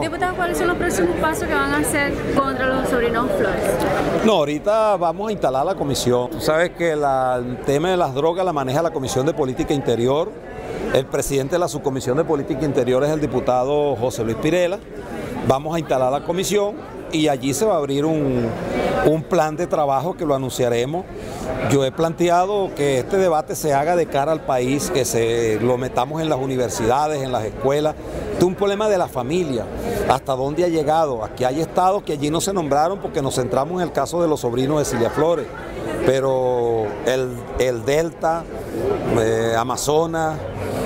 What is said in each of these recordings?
Diputado, ¿cuáles son los próximos pasos que van a hacer contra los sobrinos Flores? No, ahorita vamos a instalar la comisión. Tú sabes que el tema de las drogas la maneja la Comisión de Política Interior. El presidente de la Subcomisión de Política Interior es el diputado José Luis Pirela. Vamos a instalar la comisión y allí se va a abrir un, un plan de trabajo que lo anunciaremos. Yo he planteado que este debate se haga de cara al país, que se lo metamos en las universidades, en las escuelas. Este es un problema de la familia, hasta dónde ha llegado. Aquí hay estados que allí no se nombraron porque nos centramos en el caso de los sobrinos de Cilia Flores, pero el, el Delta, eh, Amazonas,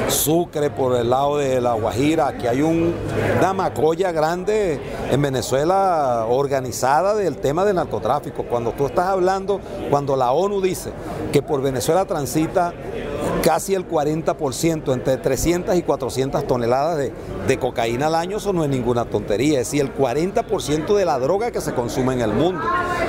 Sucre, por el lado de La Guajira. Aquí hay un, una macolla grande en Venezuela organizada del tema del narcotráfico. Cuando tú estás hablando, cuando la ONU dice que por Venezuela transita casi el 40%, entre 300 y 400 toneladas de, de, cocaína al año, eso no es ninguna tontería, es decir, el 40% de la droga que se consume en el mundo.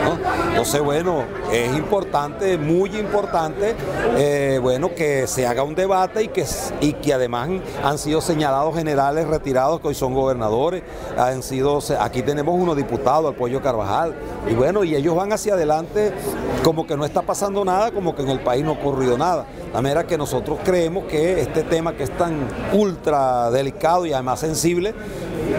¿no? Entonces, bueno, es importante, muy importante, eh, bueno, que se haga un debate y que, y que además han sido señalados generales retirados que hoy son gobernadores, han sido, aquí tenemos unos diputados, el Pollo Carvajal, y bueno, y ellos van hacia adelante como que no está pasando nada, como que en el país no ha ocurrido nada. La manera que nosotros creemos que este tema que es tan ultra delicado y además sensible,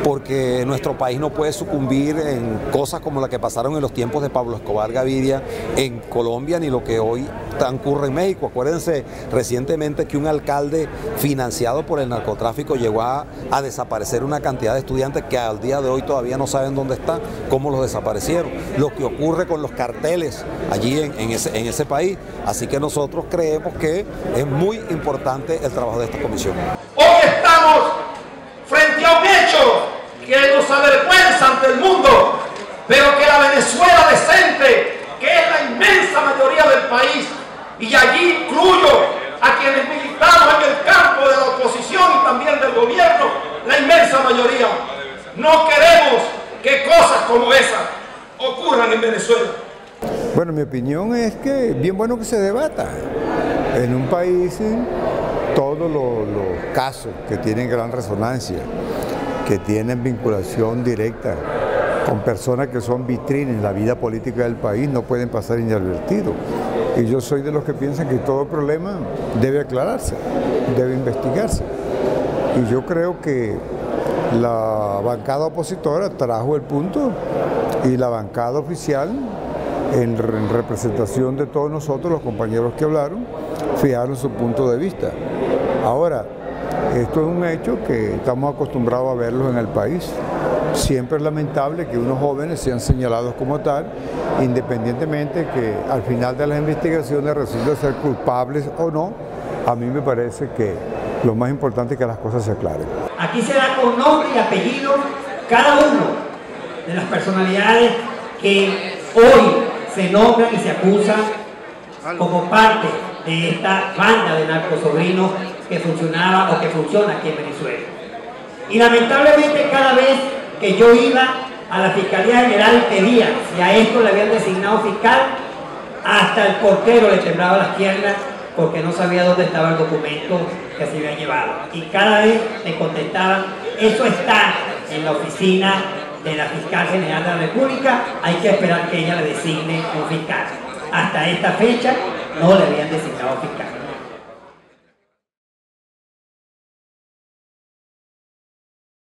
porque nuestro país no puede sucumbir en cosas como la que pasaron en los tiempos de Pablo Escobar Gaviria en Colombia, ni lo que hoy ocurre en México. Acuérdense recientemente que un alcalde financiado por el narcotráfico llegó a, desaparecer una cantidad de estudiantes que al día de hoy todavía no saben dónde están, cómo los desaparecieron. Lo que ocurre con los carteles allí en, ese, en ese país. Así que nosotros creemos que es muy importante el trabajo de esta comisión. Hoy estamos frente a un hecho que nos avergüenza ante el mundo, pero que la Venezuela decente, que es la inmensa mayoría del país, y allí incluyo a quienes militamos en el campo de la oposición y también del gobierno, la inmensa mayoría. No queremos que cosas como esas ocurran en Venezuela. Bueno, mi opinión es que bien bueno que se debata. En un país todos los casos que tienen gran resonancia, que tienen vinculación directa con personas que son vitrines en la vida política del país, no pueden pasar inadvertidos. Y yo soy de los que piensan que todo problema debe aclararse, debe investigarse. Y yo creo que la bancada opositora trajo el punto y la bancada oficial, en, representación de todos nosotros, los compañeros que hablaron, fijaron su punto de vista. Ahora, esto es un hecho que estamos acostumbrados a verlo en el país. Siempre es lamentable que unos jóvenes sean señalados como tal, independientemente que al final de las investigaciones resulten ser culpables o no. A mí me parece que lo más importante es que las cosas se aclaren. Aquí se da con nombre y apellido cada uno de las personalidades que hoy se nombran y se acusan como parte de esta banda de narcosobrinos que funcionaba o que funciona aquí en Venezuela. Y lamentablemente cada vez que yo iba a la Fiscalía General pedía si a esto le habían designado fiscal, hasta el portero le temblaba las piernas porque no sabía dónde estaba el documento que se había llevado. Y cada vez me contestaban, eso está en la oficina de la Fiscal General de la República, hay que esperar que ella le designe un fiscal. Hasta esta fecha no le habían designado fiscal.